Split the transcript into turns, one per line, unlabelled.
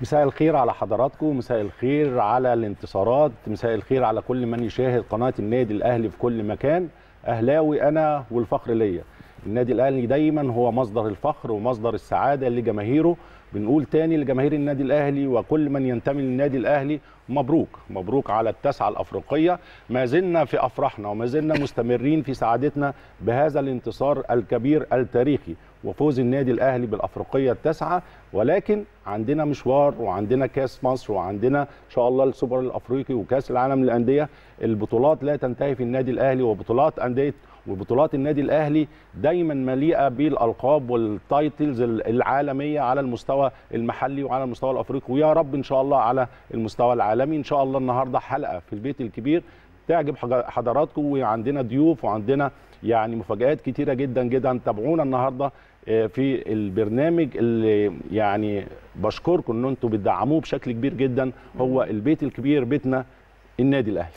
مساء الخير على حضراتكم مساء الخير على الانتصارات مساء الخير على كل من يشاهد قناة النادي الأهلي في كل مكان. أهلاوي أنا والفخر ليا. النادي الأهلي دايما هو مصدر الفخر ومصدر السعادة لجماهيره. بنقول تاني لجماهير النادي الأهلي وكل من ينتمي للنادي الأهلي مبروك. مبروك على التسعة الأفريقية. ما زلنا في أفراحنا وما زلنا مستمرين في سعادتنا بهذا الانتصار الكبير التاريخي وفوز النادي الأهلي بالأفريقية التاسعة. ولكن عندنا مشوار وعندنا كاس مصر وعندنا إن شاء الله السوبر الأفريقي وكاس العالم للأندية. البطولات لا تنتهي في النادي الأهلي وبطولات أندية وبطولات النادي الأهلي دايما مليئة بالألقاب وال titles العالمية على المستوى المحلي وعلى المستوى الأفريقي. ويا رب إن شاء الله على المستوى العالمي. إن شاء الله النهارده حلقة في البيت الكبير تعجب حضراتكم وعندنا ضيوف وعندنا يعني مفاجآت كتيرة جدا جدا تابعونا النهارده في البرنامج اللي يعني بشكركم إن أنتم بتدعموه بشكل كبير جدا هو البيت الكبير بيتنا النادي الأهلي.